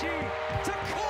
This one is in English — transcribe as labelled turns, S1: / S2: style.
S1: Richie to call.